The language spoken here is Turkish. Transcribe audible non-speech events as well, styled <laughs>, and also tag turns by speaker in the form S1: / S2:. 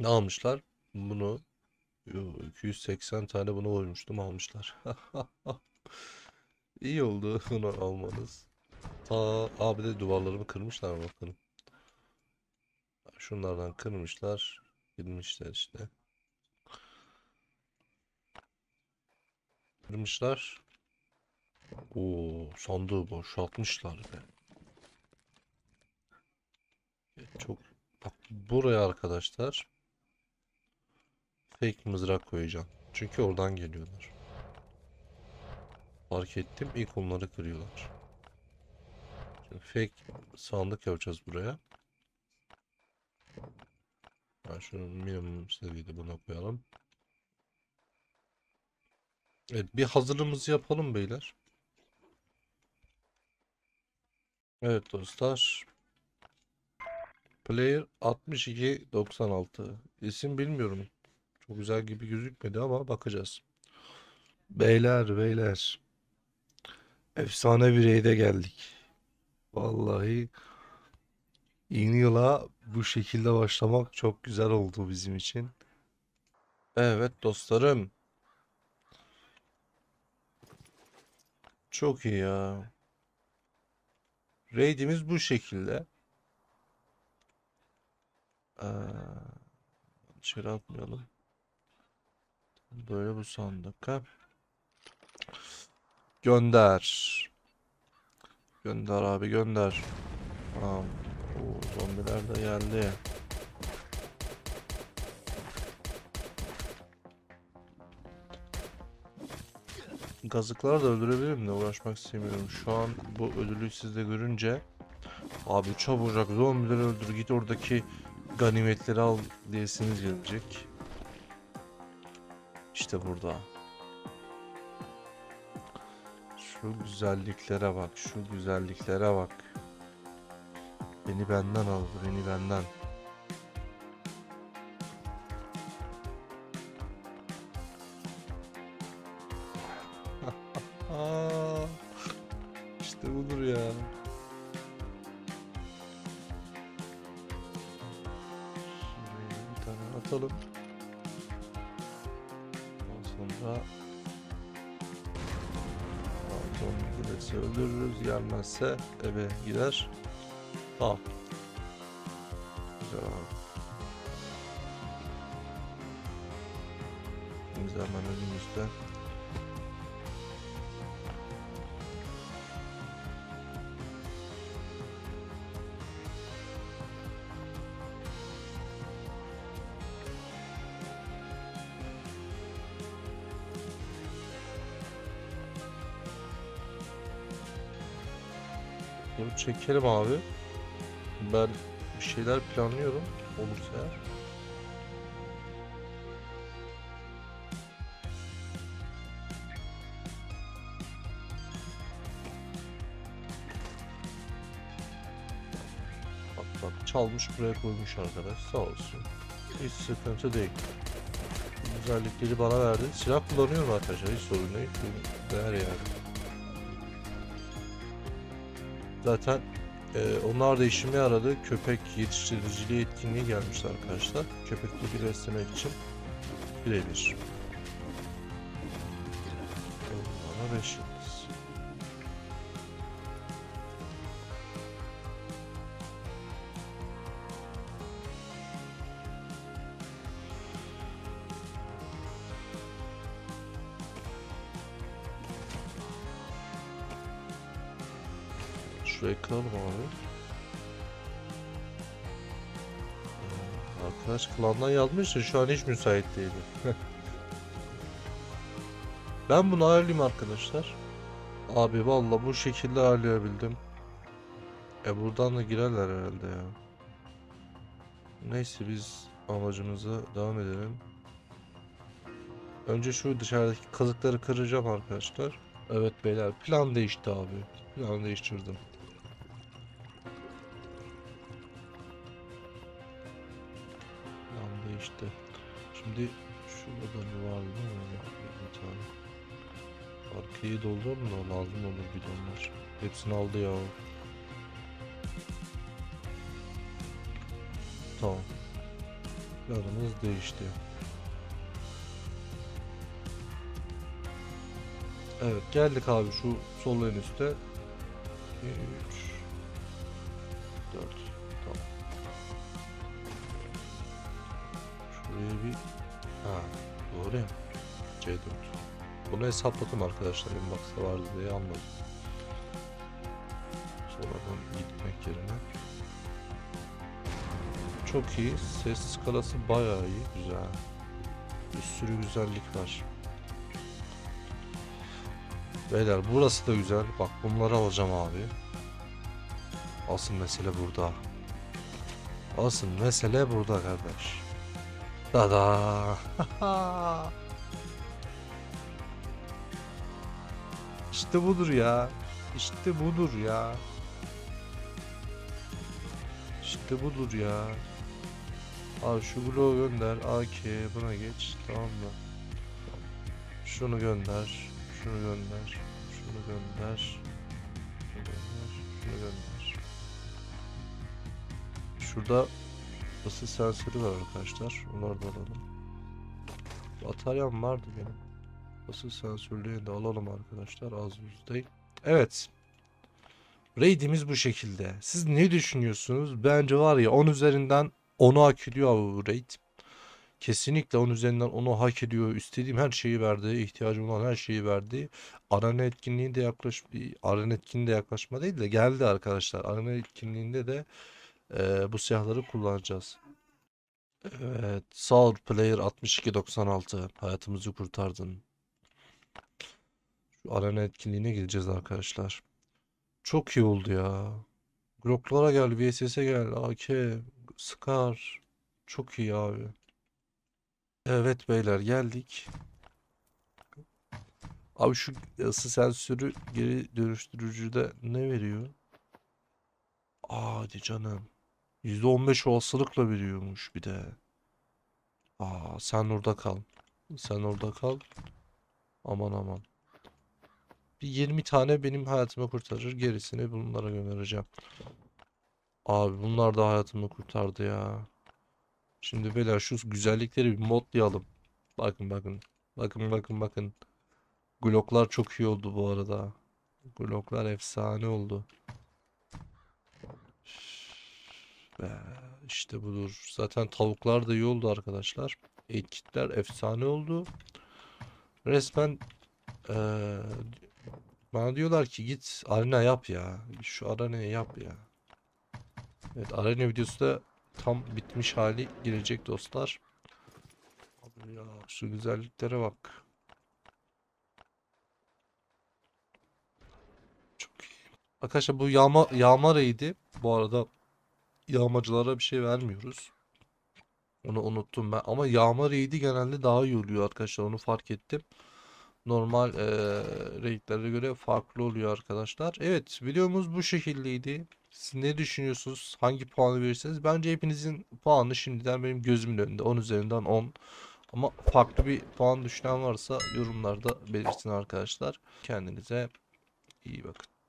S1: Ne almışlar? Bunu Yo, 280 tane bunu koymuştum almışlar. <laughs> İyi oldu bunu almanız. Ta abi de duvarlarımı kırmışlar bakın. Şunlardan kırmışlar. Girmişler işte. Kırmışlar. Oo, sandığı boşaltmışlar be. Çok bak buraya arkadaşlar fake mızrak koyacağım. Çünkü oradan geliyorlar. Fark ettim ilk onları kırıyorlar. Şimdi fake sandık yapacağız buraya. Ben şunu minimum seviyede buna koyalım. Evet bir hazırlığımızı yapalım beyler. Evet dostlar. Player 6296. İsim bilmiyorum. Çok güzel gibi gözükmedi ama bakacağız. Beyler beyler. Efsane bir raid'e geldik. Vallahi yeni yıla bu şekilde başlamak çok güzel oldu bizim için. Evet dostlarım. Çok iyi ya. Raid'imiz bu şekilde. Ee, içeri atmayalım. Böyle bu sandık. Ha. Gönder. Gönder abi gönder. Tamam. Oo, zombiler de geldi. Gazıkları da öldürebilirim de uğraşmak istemiyorum. Şu an bu ödülü sizde görünce Abi çabucak zombileri öldür git oradaki ganimetleri al diyesiniz gelecek. İşte burada. Şu güzelliklere bak, şu güzelliklere bak. Beni benden aldı, beni benden. <laughs> İşte budur ya. Şuraya bir tane atalım. Sonra Zombi öldürürüz. Gelmezse eve gider. Tamam. Güzel abi. Biz hemen önümüzde. Bunu çekelim abi. Ben bir şeyler planlıyorum. Olursa eğer. Bak bak çalmış buraya koymuş arkadaş sağ olsun. Hiç sıkıntı değil. Güzellikleri bana verdi. Silah kullanıyorum arkadaşlar hiç sorun değil. Değer yani. Zaten e, onlar da işime yaradı. Köpek yetiştiriciliği etkinliği gelmişti arkadaşlar. Köpekleri beslemek için birebir. Onlara 5 Şurayı kıralım abi. Ee, Arkadaş klandan yazmış da şu an hiç müsait değilim. <laughs> ben bunu ayarlayayım arkadaşlar. Abi valla bu şekilde ayarlayabildim. E buradan da girerler herhalde ya. Neyse biz amacımıza devam edelim. Önce şu dışarıdaki kazıkları kıracağım arkadaşlar. Evet beyler plan değişti abi. Plan değiştirdim. Değişti. Şimdi şurada bir var değil mi? Bir tane. Arkayı doldurur mu? Lazım olur bidonlar. Hepsini aldı ya. Tamam. Planımız değişti. Evet geldik abi şu sol en üstte. 3 4 Şuraya bir ha doğru ya. C4. Bunu hesapladım arkadaşlar. Inbox'ta vardı diye almadım. Sonradan gitmek yerine. Çok iyi. Ses skalası bayağı iyi. Güzel. Bir sürü güzellik var. Beyler burası da güzel. Bak bunları alacağım abi. Asıl mesele burada. Asıl mesele burada kardeş. Dada. <laughs> işte budur ya. İşte budur ya. İşte budur ya. Abi şu bloğu gönder. AK buna geç. Tamam mı? Şunu gönder. Şunu gönder. Şunu gönder. Şunu gönder. Şunu gönder. Şurada ısı sensörü var arkadaşlar. Onları da alalım. Bataryam vardı benim. Isı sensörlüğünü de alalım arkadaşlar. Az buz değil. Evet. Raid'imiz bu şekilde. Siz ne düşünüyorsunuz? Bence var ya 10 üzerinden 10'u hak ediyor bu raid. Kesinlikle 10 üzerinden 10'u hak ediyor. İstediğim her şeyi verdi. ihtiyacım olan her şeyi verdi. Arena etkinliği de yaklaş arena etkinliğinde yaklaşma değil de geldi arkadaşlar. Arena etkinliğinde de e, bu silahları kullanacağız. Evet, Sour Player 6296 hayatımızı kurtardın. Şu arena etkinliğine gideceğiz arkadaşlar. Çok iyi oldu ya. Glock'lara gel, VSS'e gel, AK, Scar. Çok iyi abi. Evet beyler geldik. Abi şu ısı sensörü geri dönüştürücüde ne veriyor? Hadi canım. %15 olasılıkla veriyormuş bir de. Aa sen orada kal. Sen orada kal. Aman aman. Bir 20 tane benim hayatımı kurtarır. Gerisini bunlara göndereceğim. Abi bunlar da hayatımı kurtardı ya. Şimdi beyler şu güzellikleri bir modlayalım. Bakın bakın. Bakın bakın bakın. Glock'lar çok iyi oldu bu arada. Glock'lar efsane oldu. Be, işte budur. Zaten tavuklar da iyi oldu arkadaşlar. Etkitler efsane oldu. Resmen eee, bana diyorlar ki git arena yap ya. Şu arenayı yap ya. Evet arena videosu da tam bitmiş hali gelecek dostlar. Ya şu güzelliklere bak. Çok iyi. Arkadaşlar bu yağma yağma raid'i bu arada yağmacılara bir şey vermiyoruz. Onu unuttum ben ama yağma raid'i genelde daha iyi oluyor arkadaşlar onu fark ettim. Normal eee raid'lere göre farklı oluyor arkadaşlar. Evet videomuz bu şekildeydi. Siz ne düşünüyorsunuz? Hangi puanı verirsiniz? Bence hepinizin puanı şimdiden benim gözümün önünde. 10 üzerinden 10. Ama farklı bir puan düşünen varsa yorumlarda belirtin arkadaşlar. Kendinize iyi bakın.